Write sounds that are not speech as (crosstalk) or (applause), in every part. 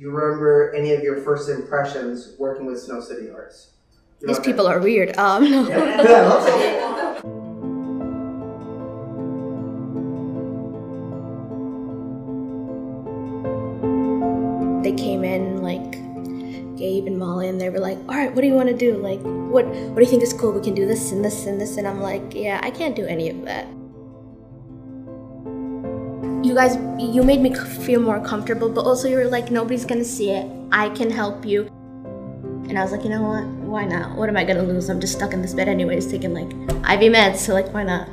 Do you remember any of your first impressions working with Snow City Arts? You These people are weird. Um, no. Yeah, (laughs) they came in like Gabe and Molly, and they were like, "All right, what do you want to do? Like, what what do you think is cool? We can do this and this and this." And I'm like, "Yeah, I can't do any of that." You guys, you made me feel more comfortable, but also you were like, "Nobody's gonna see it. I can help you." And I was like, "You know what? Why not? What am I gonna lose? I'm just stuck in this bed anyways, taking like IV meds. So like, why not?"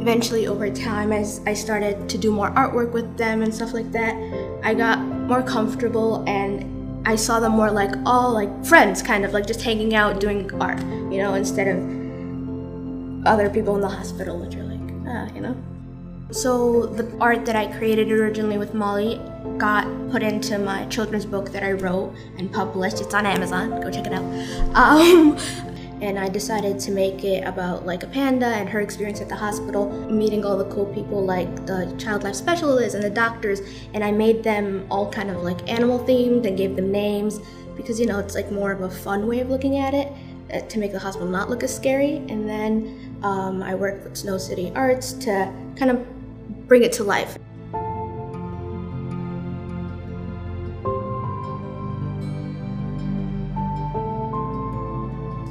eventually over time as i started to do more artwork with them and stuff like that i got more comfortable and i saw them more like all like friends kind of like just hanging out doing art you know instead of other people in the hospital which are like ah you know so the art that i created originally with molly got put into my children's book that i wrote and published. It's on amazon. Go check it out. Um, (laughs) and I decided to make it about like a panda and her experience at the hospital, meeting all the cool people like the child life specialists and the doctors, and I made them all kind of like animal themed and gave them names because you know it's like more of a fun way of looking at it uh, to make the hospital not look as scary. And then um, I worked with Snow City Arts to kind of bring it to life.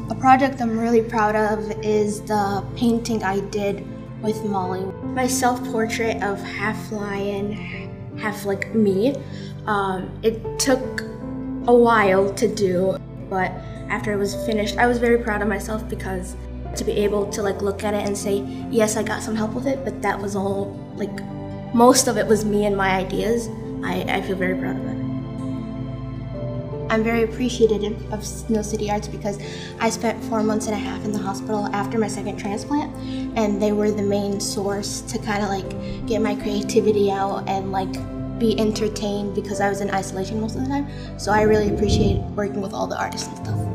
A project I'm really proud of is the painting I did with Molly. My self portrait of half lion, half like me. Um, it took a while to do, but after it was finished, I was very proud of myself because to be able to like look at it and say, yes, I got some help with it, but that was all like most of it was me and my ideas. I, I feel very proud of it. I'm very appreciative of Snow City Arts because I spent four months and a half in the hospital after my second transplant, and they were the main source to kind of like get my creativity out and like be entertained because I was in isolation most of the time. So I really appreciate working with all the artists and stuff.